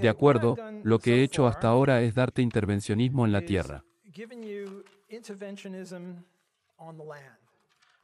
De acuerdo, lo que he hecho hasta ahora es darte intervencionismo en la tierra.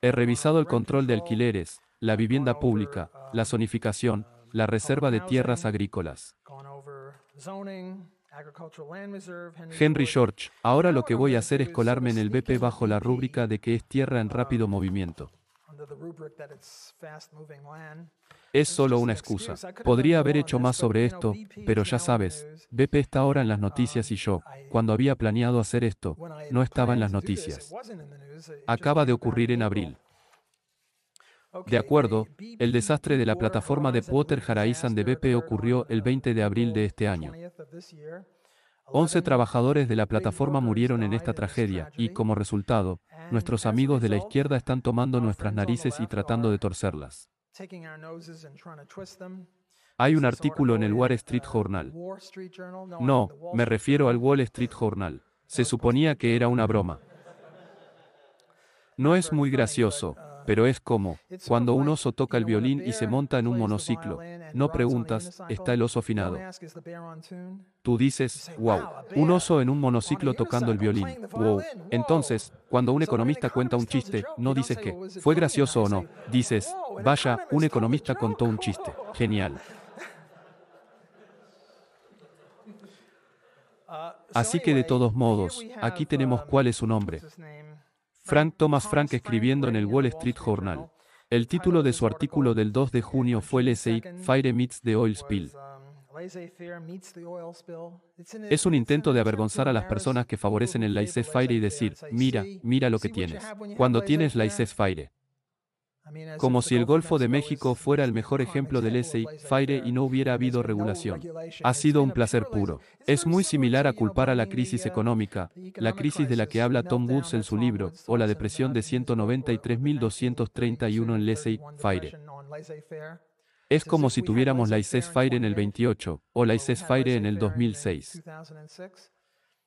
He revisado el control de alquileres, la vivienda pública, la zonificación, la reserva de tierras agrícolas. Henry George, ahora lo que voy a hacer es colarme en el BP bajo la rúbrica de que es tierra en rápido movimiento. Es solo una excusa. Podría haber hecho más sobre esto, pero ya sabes, BP está ahora en las noticias y yo, cuando había planeado hacer esto, no estaba en las noticias. Acaba de ocurrir en abril. De acuerdo, el desastre de la plataforma de Potter Horizon de BP ocurrió el 20 de abril de este año. 11 trabajadores de la plataforma murieron en esta tragedia y, como resultado, nuestros amigos de la izquierda están tomando nuestras narices y tratando de torcerlas. Hay un artículo en el Wall Street Journal. No, me refiero al Wall Street Journal. Se suponía que era una broma. No es muy gracioso, pero es como, cuando un oso toca el violín y se monta en un monociclo. No preguntas, ¿está el oso afinado? Tú dices, wow, un oso en un monociclo tocando el violín. Wow. Entonces, cuando un economista cuenta un chiste, no dices que, ¿fue gracioso o no? Dices, vaya, un economista contó un chiste. Genial. Así que de todos modos, aquí tenemos cuál es su nombre. Frank Thomas Frank escribiendo en el Wall Street Journal. El título de su artículo del 2 de junio fue Laissez Fire Meets the Oil Spill. Es un intento de avergonzar a las personas que favorecen el laissez-faire y decir, mira, mira lo que tienes. Cuando tienes laissez-faire. Como si el Golfo de México fuera el mejor ejemplo del laissez-faire y no hubiera habido regulación. Ha sido un placer puro. Es muy similar a culpar a la crisis económica, la crisis de la que habla Tom Woods en su libro, o la depresión de 193.231 en laissez-faire. Es como si tuviéramos laissez-faire en el 28, o laissez-faire en el 2006.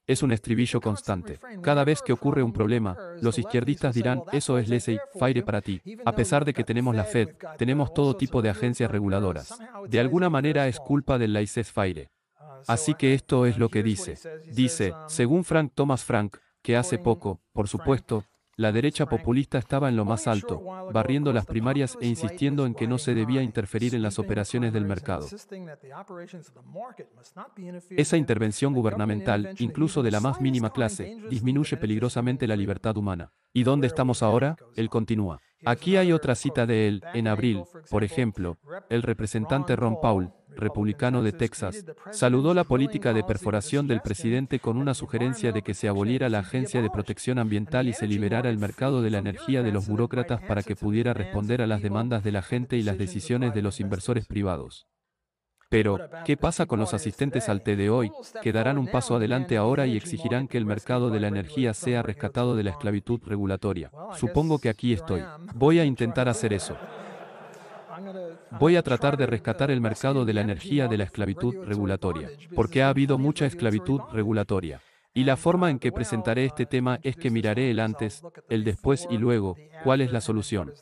Es un estribillo constante. Cada vez que ocurre un problema, los izquierdistas dirán, eso es laissez-faire para ti. A pesar de que tenemos la Fed, tenemos todo tipo de agencias reguladoras. De alguna manera es culpa del laissez-faire. Así que esto es lo que dice. Dice, según Frank Thomas Frank, que hace poco, por supuesto, la derecha populista estaba en lo más alto, barriendo las primarias e insistiendo en que no se debía interferir en las operaciones del mercado. Esa intervención gubernamental, incluso de la más mínima clase, disminuye peligrosamente la libertad humana. ¿Y dónde estamos ahora? Él continúa. Aquí hay otra cita de él, en abril, por ejemplo, el representante Ron Paul, republicano de Texas, saludó la política de perforación del presidente con una sugerencia de que se aboliera la Agencia de Protección Ambiental y se liberara el mercado de la energía de los burócratas para que pudiera responder a las demandas de la gente y las decisiones de los inversores privados. Pero, ¿qué pasa con los asistentes al T de hoy, que darán un paso adelante ahora y exigirán que el mercado de la energía sea rescatado de la esclavitud regulatoria? Supongo que aquí estoy. Voy a intentar hacer eso. Voy a tratar de rescatar el mercado de la energía de la esclavitud regulatoria, porque ha habido mucha esclavitud regulatoria. Y la forma en que presentaré este tema es que miraré el antes, el después y luego, cuál es la solución.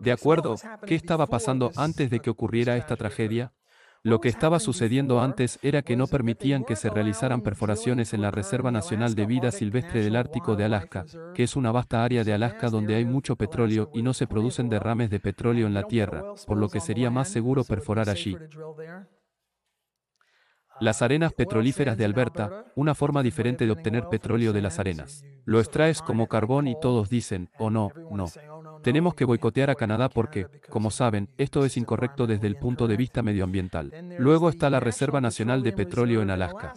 ¿De acuerdo? ¿Qué estaba pasando antes de que ocurriera esta tragedia? Lo que estaba sucediendo antes era que no permitían que se realizaran perforaciones en la Reserva Nacional de Vida Silvestre del Ártico de Alaska, que es una vasta área de Alaska donde hay mucho petróleo y no se producen derrames de petróleo en la tierra, por lo que sería más seguro perforar allí. Las arenas petrolíferas de Alberta, una forma diferente de obtener petróleo de las arenas. Lo extraes como carbón y todos dicen, oh no, no. Tenemos que boicotear a Canadá porque, como saben, esto es incorrecto desde el punto de vista medioambiental. Luego está la Reserva Nacional de Petróleo en Alaska.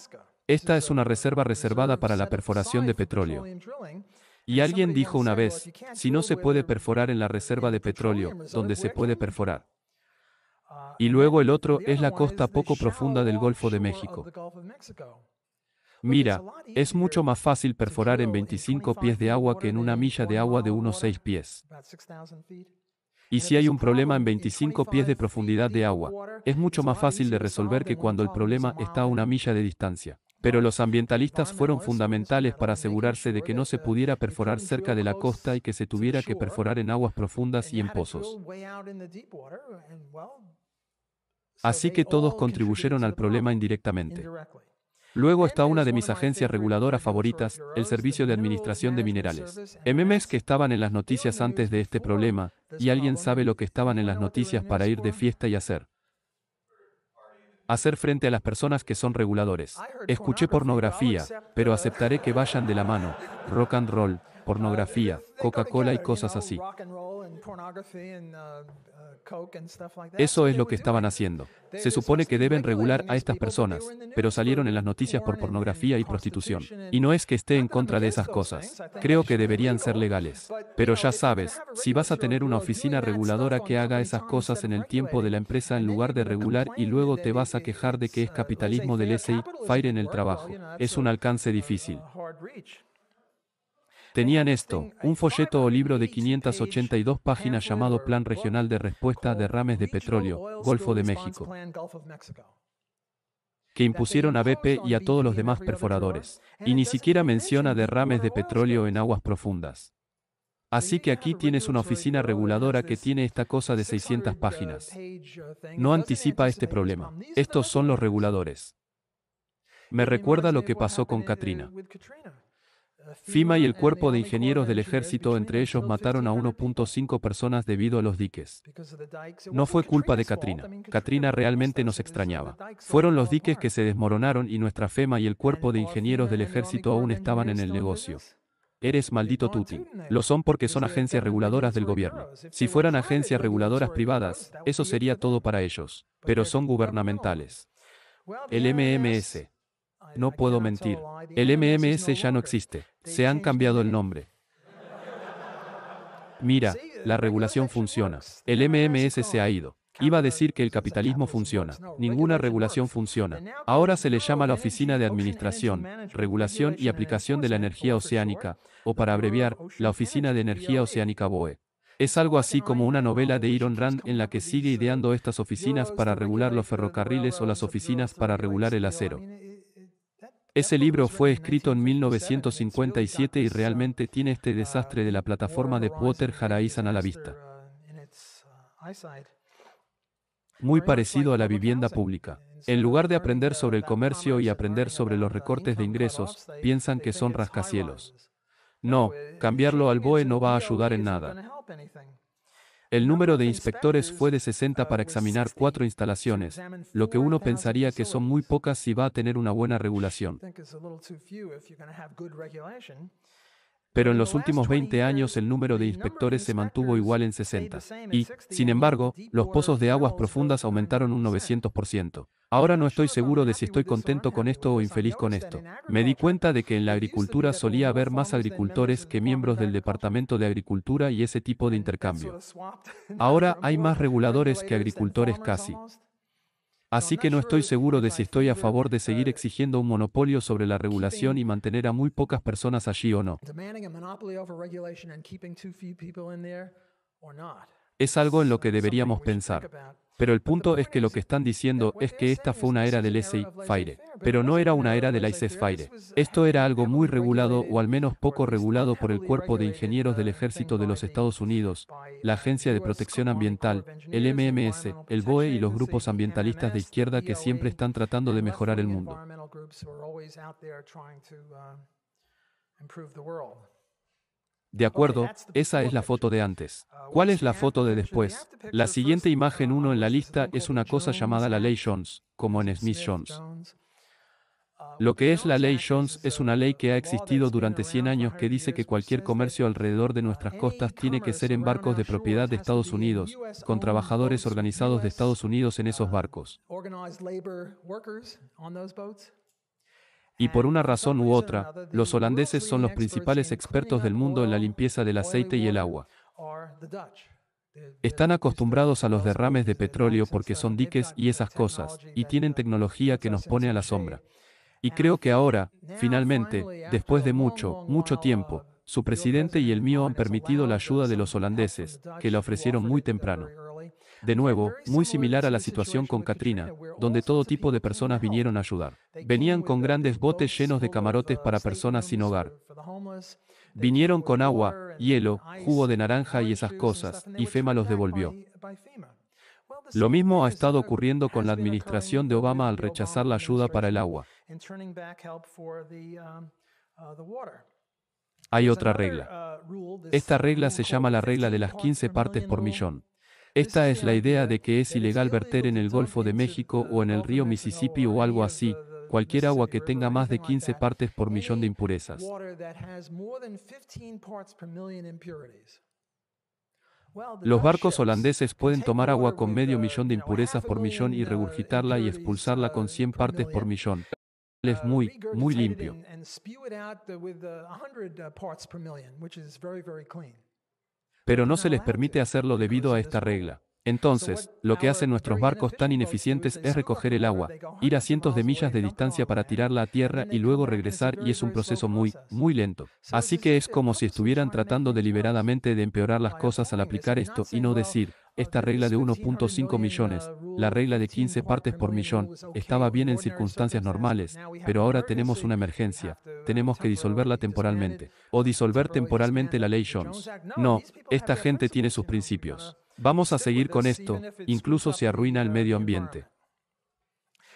Esta es una reserva reservada para la perforación de petróleo. Y alguien dijo una vez, si no se puede perforar en la reserva de petróleo, donde se puede perforar. Y luego el otro es la costa poco profunda del Golfo de México. Mira, es mucho más fácil perforar en 25 pies de agua que en una milla de agua de unos 6 pies. Y si hay un problema en 25 pies de profundidad de agua, es mucho más fácil de resolver que cuando el problema está a una milla de distancia. Pero los ambientalistas fueron fundamentales para asegurarse de que no se pudiera perforar cerca de la costa y que se tuviera que perforar en aguas profundas y en pozos. Así que todos contribuyeron al problema indirectamente. Luego está una de mis agencias reguladoras favoritas, el Servicio de Administración de Minerales. MMs que estaban en las noticias antes de este problema, y alguien sabe lo que estaban en las noticias para ir de fiesta y hacer. Hacer frente a las personas que son reguladores. Escuché pornografía, pero aceptaré que vayan de la mano. Rock and roll, pornografía, Coca-Cola y cosas así. Eso es lo que estaban haciendo. Se supone que deben regular a estas personas, pero salieron en las noticias por pornografía y prostitución. Y no es que esté en contra de esas cosas. Creo que deberían ser legales. Pero ya sabes, si vas a tener una oficina reguladora que haga esas cosas en el tiempo de la empresa en lugar de regular y luego te vas a quejar de que es capitalismo del SI, FIRE en el trabajo, es un alcance difícil. Tenían esto, un folleto o libro de 582 páginas llamado Plan Regional de Respuesta a Derrames de Petróleo, Golfo de México, que impusieron a BP y a todos los demás perforadores, y ni siquiera menciona derrames de petróleo en aguas profundas. Así que aquí tienes una oficina reguladora que tiene esta cosa de 600 páginas. No anticipa este problema. Estos son los reguladores. Me recuerda lo que pasó con Katrina. FIMA y el cuerpo de ingenieros del ejército entre ellos mataron a 1.5 personas debido a los diques. No fue culpa de Katrina. Katrina realmente nos extrañaba. Fueron los diques que se desmoronaron y nuestra FEMA y el cuerpo de ingenieros del ejército aún estaban en el negocio. Eres maldito Tuti. Lo son porque son agencias reguladoras del gobierno. Si fueran agencias reguladoras privadas, eso sería todo para ellos. Pero son gubernamentales. El MMS. No puedo mentir. El MMS ya no existe. Se han cambiado el nombre. Mira, la regulación funciona. El MMS se ha ido. Iba a decir que el capitalismo funciona. Ninguna regulación funciona. Ahora se le llama la Oficina de Administración, Regulación y Aplicación de la Energía Oceánica, o para abreviar, la Oficina de Energía Oceánica BOE. Es algo así como una novela de Iron Rand en la que sigue ideando estas oficinas para regular los ferrocarriles o las oficinas para regular el acero. Ese libro fue escrito en 1957 y realmente tiene este desastre de la plataforma de Potter Haraisan a la vista. Muy parecido a la vivienda pública. En lugar de aprender sobre el comercio y aprender sobre los recortes de ingresos, piensan que son rascacielos. No, cambiarlo al BOE no va a ayudar en nada. El número de inspectores fue de 60 para examinar cuatro instalaciones, lo que uno pensaría que son muy pocas si va a tener una buena regulación. Pero en los últimos 20 años el número de inspectores se mantuvo igual en 60. Y, sin embargo, los pozos de aguas profundas aumentaron un 900%. Ahora no estoy seguro de si estoy contento con esto o infeliz con esto. Me di cuenta de que en la agricultura solía haber más agricultores que miembros del Departamento de Agricultura y ese tipo de intercambio. Ahora hay más reguladores que agricultores casi. Así que no estoy seguro de si estoy a favor de seguir exigiendo un monopolio sobre la regulación y mantener a muy pocas personas allí o no. Es algo en lo que deberíamos pensar. Pero el punto es que lo que están diciendo es que esta fue una era del SI Fire, pero no era una era del ICES Fire. Esto era algo muy regulado o al menos poco regulado por el Cuerpo de Ingenieros del Ejército de los Estados Unidos, la Agencia de Protección Ambiental, el MMS, el BOE y los grupos ambientalistas de izquierda que siempre están tratando de mejorar el mundo. De acuerdo, esa es la foto de antes. ¿Cuál es la foto de después? La siguiente imagen 1 en la lista es una cosa llamada la ley Jones, como en Smith Jones. Lo que es la ley Jones es una ley que ha existido durante 100 años que dice que cualquier comercio alrededor de nuestras costas tiene que ser en barcos de propiedad de Estados Unidos, con trabajadores organizados de Estados Unidos en esos barcos. Y por una razón u otra, los holandeses son los principales expertos del mundo en la limpieza del aceite y el agua. Están acostumbrados a los derrames de petróleo porque son diques y esas cosas, y tienen tecnología que nos pone a la sombra. Y creo que ahora, finalmente, después de mucho, mucho tiempo, su presidente y el mío han permitido la ayuda de los holandeses, que la ofrecieron muy temprano. De nuevo, muy similar a la situación con Katrina, donde todo tipo de personas vinieron a ayudar. Venían con grandes botes llenos de camarotes para personas sin hogar. Vinieron con agua, hielo, jugo de naranja y esas cosas, y FEMA los devolvió. Lo mismo ha estado ocurriendo con la administración de Obama al rechazar la ayuda para el agua. Hay otra regla. Esta regla se llama la regla de las 15 partes por millón. Esta es la idea de que es ilegal verter en el Golfo de México o en el río Mississippi o algo así, cualquier agua que tenga más de 15 partes por millón de impurezas. Los barcos holandeses pueden tomar agua con medio millón de impurezas por millón y regurgitarla y expulsarla con 100 partes por millón. Es muy, muy limpio. Pero no se les permite hacerlo debido a esta regla. Entonces, lo que hacen nuestros barcos tan ineficientes es recoger el agua, ir a cientos de millas de distancia para tirarla a tierra y luego regresar y es un proceso muy, muy lento. Así que es como si estuvieran tratando deliberadamente de empeorar las cosas al aplicar esto y no decir, esta regla de 1.5 millones, la regla de 15 partes por millón, estaba bien en circunstancias normales, pero ahora tenemos una emergencia, tenemos que disolverla temporalmente, o disolver temporalmente la ley Jones. No, esta gente tiene sus principios. Vamos a seguir con esto, incluso se arruina el medio ambiente.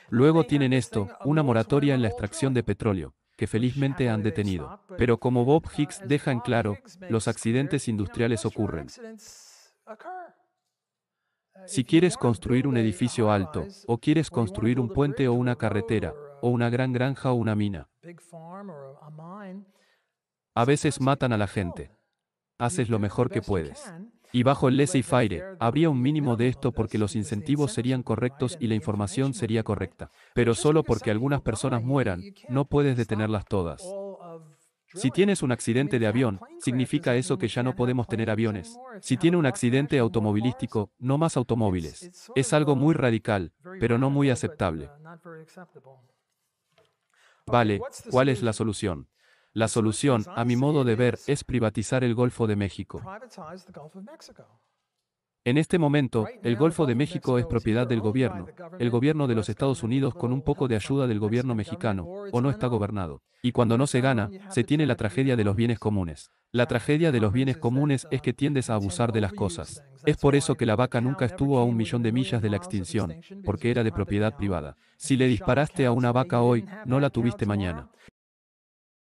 Luego tienen esto, una moratoria en la extracción de petróleo, que felizmente han detenido. Pero como Bob Hicks deja en claro, los accidentes industriales ocurren. Si quieres construir un edificio alto, o quieres construir un puente o una carretera, o una gran granja o una mina, a veces matan a la gente. Haces lo mejor que puedes. Y bajo el laissez-faire, habría un mínimo de esto porque los incentivos serían correctos y la información sería correcta. Pero solo porque algunas personas mueran, no puedes detenerlas todas. Si tienes un accidente de avión, significa eso que ya no podemos tener aviones. Si tiene un accidente automovilístico, no más automóviles. Es algo muy radical, pero no muy aceptable. Vale, ¿cuál es la solución? La solución, a mi modo de ver, es privatizar el Golfo de México. En este momento, el Golfo de México es propiedad del gobierno, el gobierno de los Estados Unidos con un poco de ayuda del gobierno mexicano, o no está gobernado. Y cuando no se gana, se tiene la tragedia de los bienes comunes. La tragedia de los bienes comunes es que tiendes a abusar de las cosas. Es por eso que la vaca nunca estuvo a un millón de millas de la extinción, porque era de propiedad privada. Si le disparaste a una vaca hoy, no la tuviste mañana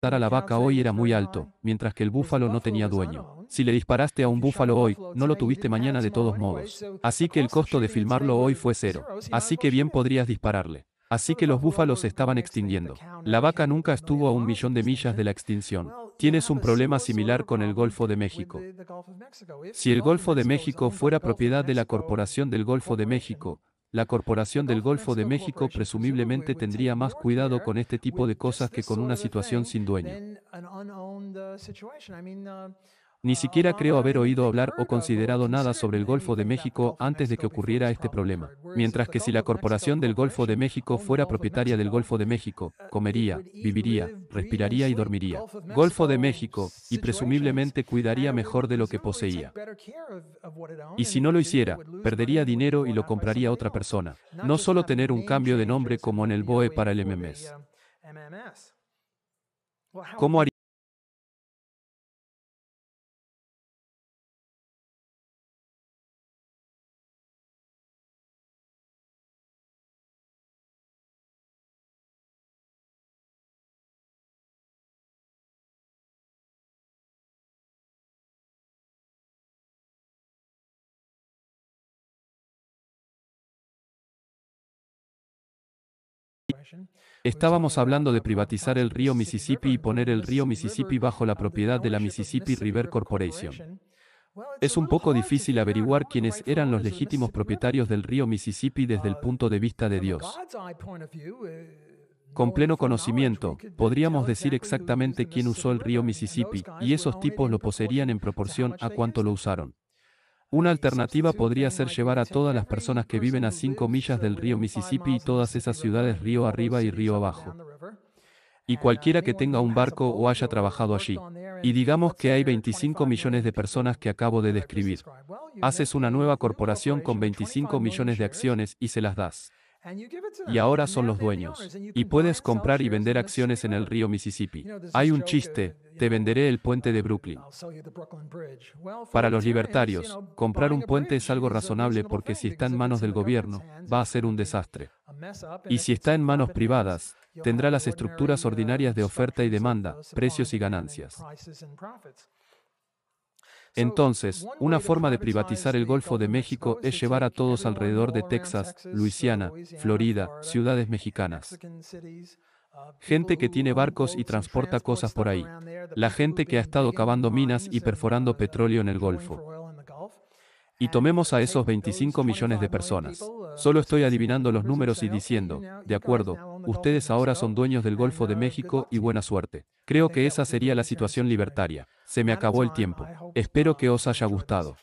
a la vaca hoy era muy alto, mientras que el búfalo no tenía dueño. Si le disparaste a un búfalo hoy, no lo tuviste mañana de todos modos. Así que el costo de filmarlo hoy fue cero. Así que bien podrías dispararle. Así que los búfalos se estaban extinguiendo. La vaca nunca estuvo a un millón de millas de la extinción. Tienes un problema similar con el Golfo de México. Si el Golfo de México fuera propiedad de la Corporación del Golfo de México, la Corporación del Golfo de México presumiblemente tendría más cuidado con este tipo de cosas que con una situación sin dueño. Ni siquiera creo haber oído hablar o considerado nada sobre el Golfo de México antes de que ocurriera este problema. Mientras que si la Corporación del Golfo de México fuera propietaria del Golfo de México, comería, viviría, respiraría y dormiría. Golfo de México, y presumiblemente cuidaría mejor de lo que poseía. Y si no lo hiciera, perdería dinero y lo compraría otra persona. No solo tener un cambio de nombre como en el BOE para el MMS. ¿Cómo haría Estábamos hablando de privatizar el río Mississippi y poner el río Mississippi bajo la propiedad de la Mississippi River Corporation. Es un poco difícil averiguar quiénes eran los legítimos propietarios del río Mississippi desde el punto de vista de Dios. Con pleno conocimiento, podríamos decir exactamente quién usó el río Mississippi, y esos tipos lo poseerían en proporción a cuánto lo usaron. Una alternativa podría ser llevar a todas las personas que viven a 5 millas del río Mississippi y todas esas ciudades río arriba y río abajo. Y cualquiera que tenga un barco o haya trabajado allí. Y digamos que hay 25 millones de personas que acabo de describir. Haces una nueva corporación con 25 millones de acciones y se las das. Y ahora son los dueños. Y puedes comprar y vender acciones en el río Mississippi. Hay un chiste, te venderé el puente de Brooklyn. Para los libertarios, comprar un puente es algo razonable porque si está en manos del gobierno, va a ser un desastre. Y si está en manos privadas, tendrá las estructuras ordinarias de oferta y demanda, precios y ganancias. Entonces, una forma de privatizar el Golfo de México es llevar a todos alrededor de Texas, Luisiana, Florida, ciudades mexicanas. Gente que tiene barcos y transporta cosas por ahí. La gente que ha estado cavando minas y perforando petróleo en el Golfo. Y tomemos a esos 25 millones de personas. Solo estoy adivinando los números y diciendo, de acuerdo, ustedes ahora son dueños del Golfo de México y buena suerte. Creo que esa sería la situación libertaria. Se me acabó el tiempo. Espero que os haya gustado.